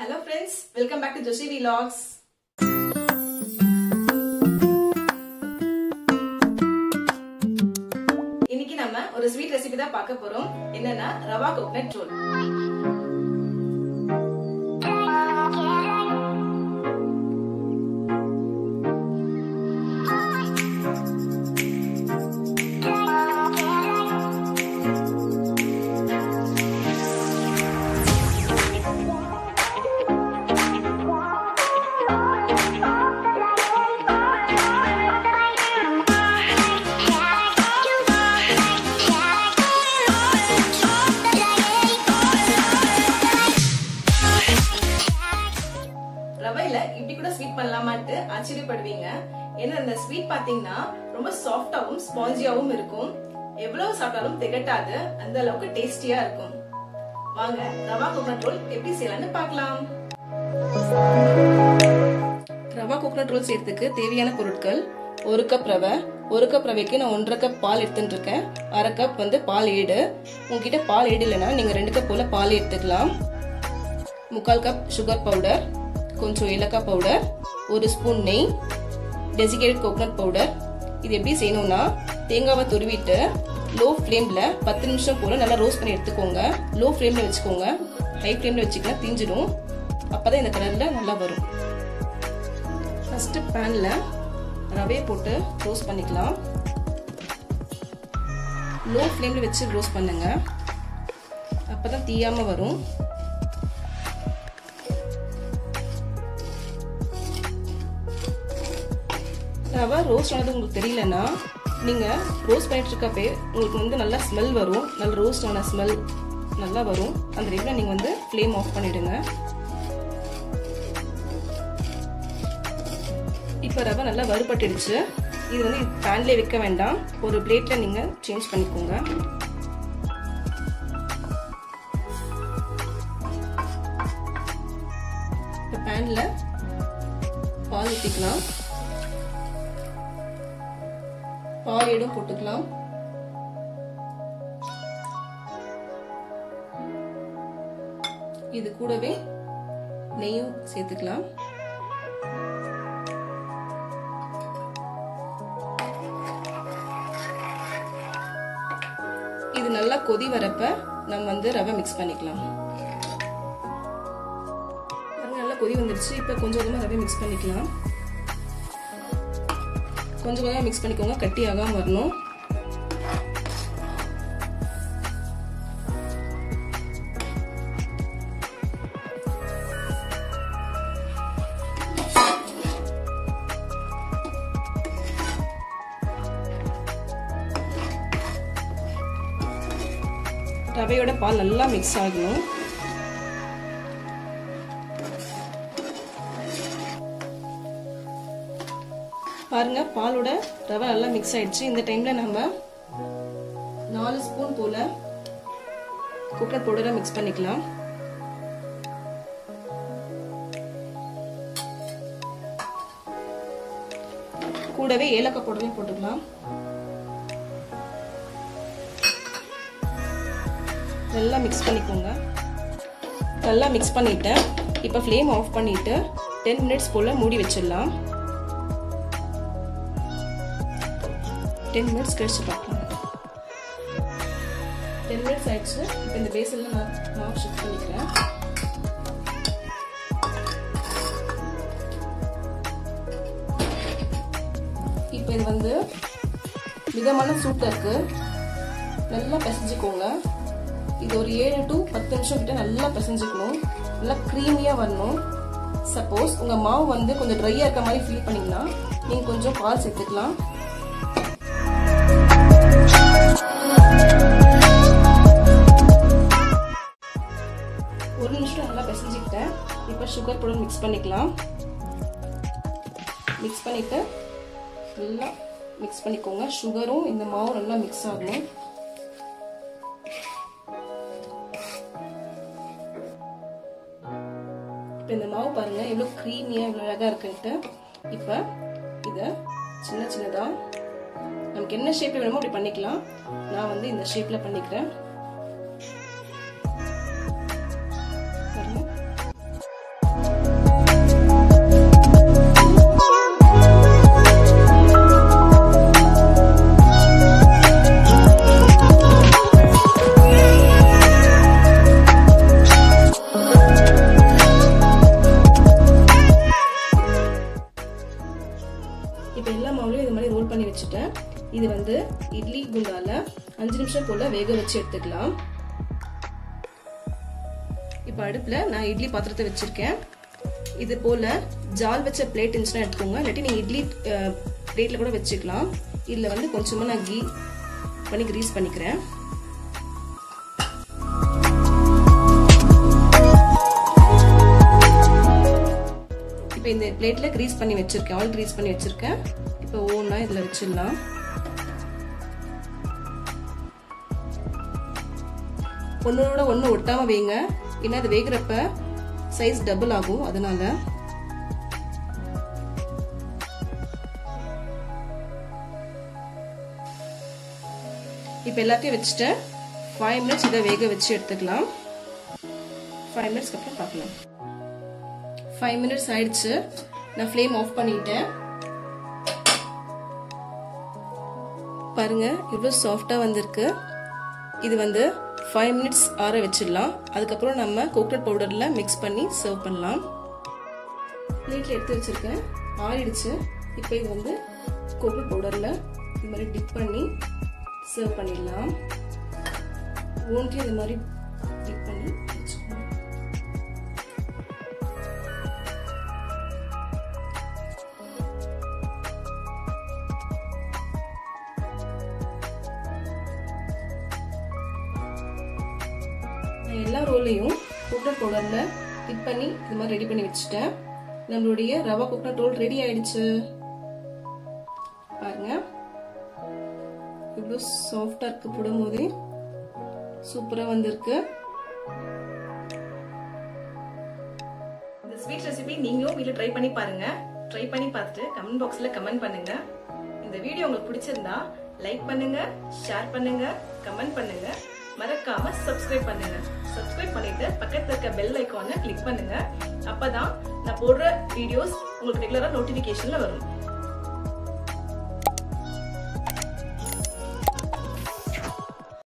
Hello friends welcome back to Joshi vlogs இன்னைக்கு நம்ம ஒரு ஸ்வீட் ரெசிபி தான் பார்க்க போறோம். என்னன்னா ரவா கோகனட் ரோல் ரவையில இப்படி கூட ஸ்வீட் பண்ணலாமான்ட்டு ஆச்சரியப்படுவீங்க. ஏன்னா இந்த ஸ்வீட் பாத்தீங்கன்னா ரொம்ப சாஃப்டாவும் ஸ்பாஞ்சியாவும் இருக்கும். எவ்வளவு சாப்பிட்டாலும் திகட்டாது. அந்த அளவுக்கு டேஸ்டியா இருக்கும். வாங்க ரவா கோகனட் ரோல் எப்படி செய்யலாம்னு பார்க்கலாம். ரவா கோகனட் ரோல் செய்யறதுக்கு தேவையான பொருட்கள் ஒரு கப் ரவை ஒரு கப் ரவைக்கு நான் ஒன்றரை கப் பால் எடுத்துட்டு இருக்கேன். அரை கப் வந்து பால் ஏடு. உங்ககிட்ட பால் ஏடு இல்லைன்னா நீங்க ரெண்டு கப் போல பால் எடுத்துக்கலாம். முக்கால் கப் சுகர் பவுடர் கொஞ்சம் ஏலக்காய் பவுடர் ஒரு ஸ்பூன் நெய் டெசிகேட்டட் கோகனட் பவுடர் இது எப்படி செய்யணும்னா தேங்காவை துருவிட்டு லோ ஃப்ளேமில் பத்து நிமிஷம் போல் நல்லா ரோஸ்ட் பண்ணி எடுத்துக்கோங்க. லோ ஃப்ளேமில் வச்சுக்கோங்க. ஹை ஃப்ளேமில் வச்சுக்கலாம் திஞ்சிடும் அப்போ தான் இந்த கலரில் நல்லா வரும். ஃபஸ்ட்டு பேனில் ரவையை போட்டு ரோஸ்ட் பண்ணிக்கலாம். லோ ஃப்ளேமில் வச்சு ரோஸ்ட் பண்ணுங்கள் அப்போ தான் தீயாமல் வரும். ரவை ரோஸ்ட் ஆனது உங்களுக்கு தெரியலன்னா நீங்கள் ரோஸ்ட் பண்ணிட்டு உங்களுக்கு வந்து நல்லா ஸ்மெல் வரும். நல்ல ரோஸ்ட் ஆன ஸ்மெல் நல்லா வரும். அந்த டைமில் நீங்கள் வந்து ஃப்ளேம் ஆஃப் பண்ணிவிடுங்க இப்போ ரவை நல்லா வறுபட்டுடுச்சு. இது வந்து பேன்லேயே வைக்க வேண்டாம். ஒரு பிளேட்டில் நீங்கள் சேஞ்ச் பண்ணிக்கோங்க. இப்போ பேனில் பால் ஊற்றிக்கலாம் பால் ஏடும் போட்டுக்கலாம். இது கூடவே நெய்யும் சேர்த்துக்கலாம். இது நல்லா கொதி வரப்ப நம்ம வந்து ரவை மிக்ஸ் பண்ணிக்கலாம். நல்லா கொதி வந்துருச்சு. இப்போ கொஞ்சம் கொஞ்சமாக ரவை மிக்ஸ் பண்ணிக்கலாம். கொஞ்சம் கொஞ்சம் மிக்ஸ் பண்ணிக்கோங்க. கட்டி ஆகாமல் வரணும். ரவையோட பால் நல்லா மிக்ஸ் ஆகணும். பாருங்க பாலோட ரவை நல்லா மிக்ஸ் ஆயிடுச்சு. இந்த டைம்ல நம்ம நாலு ஸ்பூன் போல கோகனட் பவுடரை மிக்ஸ் பண்ணிக்கலாம். கூடவே ஏலக்காய் பவுடரையும் போட்டுக்கலாம். நல்லா மிக்ஸ் பண்ணிக்கோங்க. நல்லா மிக்ஸ் பண்ணிட்டேன் இப்போ ஃப்ளேம் ஆஃப் பண்ணிட்டு டென் மினிட்ஸ் போல் மூடி வச்சிடலாம். டென் மினிட்ஸ் கழிச்சு பார்க்கலாம். டென் மினிட்ஸ் ஆயிடுச்சு. இப்போ இந்த பேசலில் நான் மாவு ஷிஃப்ட் பண்ணிக்கிறேன். இப்போ இது வந்து மிதமான சூட்டில் இருக்கு. நல்லா பிசைஞ்சுக்கோங்க. இது ஒரு ஏழு டு பத்து நிமிஷம் கிட்ட நல்லா பிசைஞ்சுக்கணும். நல்லா க்ரீமியாக வரணும். சப்போஸ் உங்கள் மாவு வந்து கொஞ்சம் ட்ரையாக இருக்க மாதிரி ஃபீல் பண்ணிங்கன்னா நீங்கள் கொஞ்சம் பால் சேர்த்துக்கலாம். ஒரு நிமிஷம் நல்லா பிசைஞ்சிக்கிட்டேன். இப்போ சுகர் பவுடர் மிக்ஸ் பண்ணிக்கலாம். மிக்ஸ் பண்ணிவிட்டு நல்லா மிக்ஸ் பண்ணிக்கோங்க. சுகரும் இந்த மாவும் நல்லா மிக்ஸ் ஆகணும். இப்போ இந்த மாவு பாருங்கள் எவ்வளோ க்ரீமியாக எவ்வளோ அழகாக இருக்குன்ட்டு. இப்போ இதை சின்ன சின்னதாக நமக்கு என்ன ஷேப்பில் வேணுமோ அப்படி பண்ணிக்கலாம். நான் வந்து இந்த ஷேப்பில் பண்ணிக்கிறேன். இது வந்து இட்லி குண்டால அஞ்சு நிமிஷம் போல வேக வச்சு எடுத்துக்கலாம். இப்போ அடுப்பில் நான் இட்லி பாத்திரத்தை வச்சிருக்கேன். இது போல ஜால் வச்ச பிளேட் இருந்துச்சுன்னா எடுத்துக்கோங்க. இல்லாட்டி நீங்கள் இட்லி பிளேட்டில் கூட வச்சுக்கலாம். இதில் வந்து கொஞ்சமாக நான் கீ பண்ணி கிரீஸ் பண்ணிக்கிறேன். இப்போ இந்த பிளேட்டில் கிரீஸ் பண்ணி வச்சிருக்கேன். ஆயில் கிரீஸ் பண்ணி வச்சிருக்கேன். இப்போ ஓனா இதில் வச்சிடலாம். ஒன்றோட ஒன்று ஒட்டாமல் வைங்க. ஏன்னா அது வேகிறப்ப சைஸ் டபுள் ஆகும் அதனால. இப்போ எல்லாத்தையும் வச்சுட்டு ஃபைவ் மினிட்ஸ் இதை வேக வச்சு எடுத்துக்கலாம். ஃபைவ் மினிட்ஸ்க்கு அப்புறம் பார்க்கலாம். ஃபைவ் மினிட்ஸ் ஆயிடுச்சு. நான் ஃப்ளேம் ஆஃப் பண்ணிட்டேன். பாருங்கள் இவ்வளோ சாஃப்டாக வந்திருக்கு. இது வந்து ஃபைவ் மினிட்ஸ் ஆற வச்சிடலாம். அதுக்கப்புறம் நம்ம கோகனட் பவுடரில் மிக்ஸ் பண்ணி சர்வ் பண்ணலாம். பிளேட்டில் எடுத்து வச்சுருக்கேன். ஆறிடுச்சு. இப்போ இது வந்து கோகனட் பவுடரில் இது மாதிரி டிப் பண்ணி சர்வ் பண்ணிடலாம். ஓன்லி இது மாதிரி நான் எல்லா ரோலையும் கோகனட் பவுடரில் டிப் பண்ணி இது மாதிரி ரெடி பண்ணி வச்சுட்டேன். நம்மளுடைய ரவா கோகனட் ரோல் ரெடி ஆயிடுச்சு. பாருங்க. இவ்வளோ சாஃப்டாக இருக்கு போடும்போதே. சூப்பராக வந்திருக்கு. இந்த ஸ்வீட் ரெசிபி நீங்களும் வீட்டில் ட்ரை பண்ணி பாருங்க. ட்ரை பண்ணி பார்த்துட்டு கமெண்ட் பாக்ஸில் கமெண்ட் பண்ணுங்க. இந்த வீடியோ உங்களுக்கு பிடிச்சிருந்தா லைக் பண்ணுங்க ஷேர் பண்ணுங்க கமெண்ட் பண்ணுங்க. மறக்காம சப்ஸ்கிரைப் பண்ணுங்க. சப்ஸ்கிரைப் பண்ணிட்டு பக்கத்துல இருக்க பெல் ஐக்கானை கிளிக் பண்ணுங்க. அப்பதான் நான் போடுற வீடியோஸ் உங்களுக்கு ரெகுலரா நோட்டிபிகேஷன்ல வரும்.